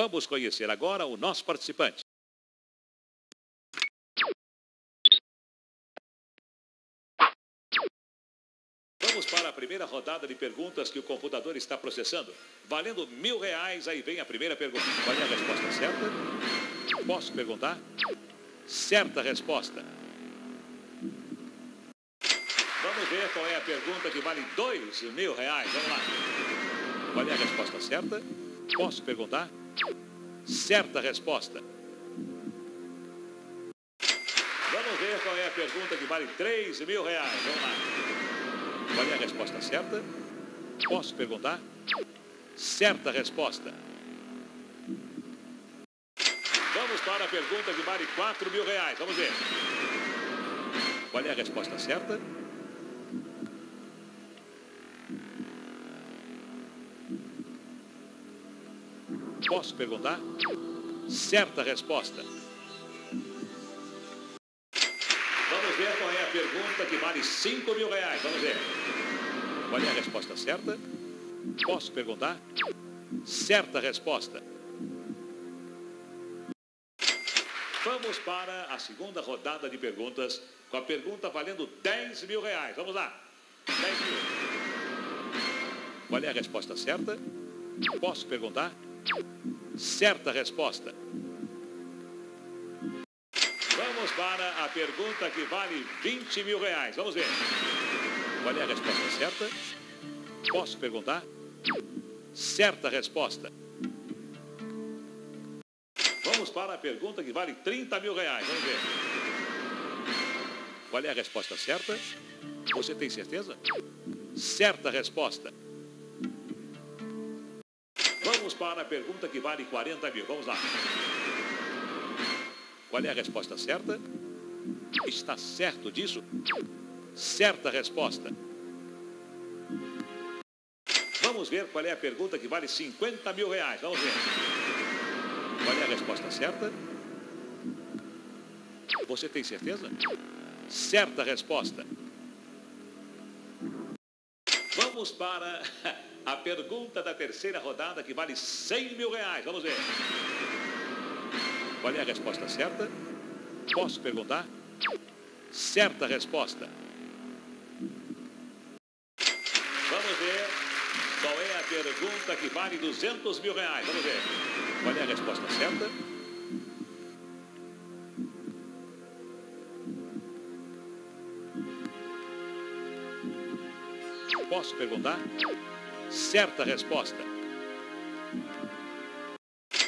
Vamos conhecer agora o nosso participante. Vamos para a primeira rodada de perguntas que o computador está processando. Valendo mil reais, aí vem a primeira pergunta. Qual é a resposta certa? Posso perguntar? Certa resposta. Vamos ver qual é a pergunta que vale dois mil reais. Vamos lá. Qual é a resposta certa? Posso perguntar? Certa resposta. Vamos ver qual é a pergunta que vale três mil reais. Vamos lá. Qual é a resposta certa? Posso perguntar? Certa resposta. Vamos para a pergunta que vale quatro mil reais. Vamos ver. Qual é a resposta certa? Posso perguntar? Certa resposta. Vamos ver qual é a pergunta que vale 5 mil reais. Vamos ver. Qual é a resposta certa? Posso perguntar? Certa resposta. Vamos para a segunda rodada de perguntas, com a pergunta valendo 10 mil reais. Vamos lá. 10 mil. Qual é a resposta certa? Posso perguntar? Certa resposta. Vamos para a pergunta que vale 20 mil reais. Vamos ver. Qual é a resposta certa? Posso perguntar? Certa resposta. Vamos para a pergunta que vale 30 mil reais. Vamos ver. Qual é a resposta certa? Você tem certeza? Certa resposta. Para a pergunta que vale 40 mil. Vamos lá. Qual é a resposta certa? Está certo disso? Certa resposta. Vamos ver qual é a pergunta que vale 50 mil reais. Vamos ver. Qual é a resposta certa? Você tem certeza? Certa resposta. Vamos para a pergunta da terceira rodada que vale 100 mil reais. Vamos ver. Qual é a resposta certa? Posso perguntar? Certa resposta. Vamos ver qual é a pergunta que vale 200 mil reais. Vamos ver. Qual é a resposta certa? Posso perguntar? Certa resposta.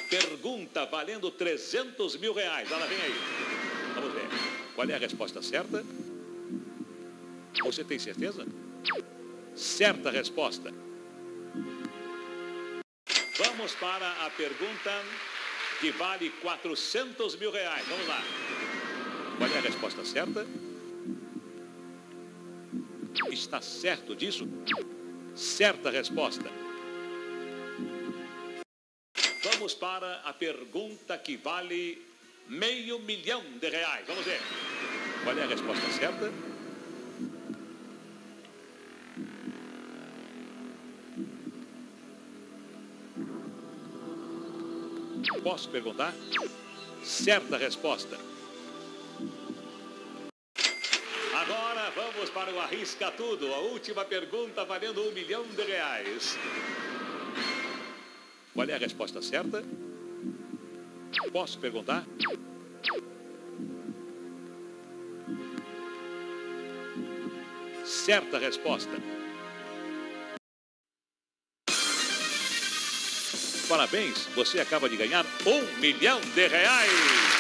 Pergunta valendo 300 mil reais. Ela vem aí. Vamos ver. Qual é a resposta certa? Você tem certeza? Certa resposta. Vamos para a pergunta que vale 400 mil reais. Vamos lá. Qual é a resposta certa? Está certo disso? Certa resposta. Vamos para a pergunta que vale meio milhão de reais. Vamos ver. Qual é a resposta certa? Posso perguntar? Certa resposta. Vamos para o Arrisca Tudo. A última pergunta valendo um milhão de reais. Qual é a resposta certa? Posso perguntar? Certa resposta. Parabéns, você acaba de ganhar um milhão de reais.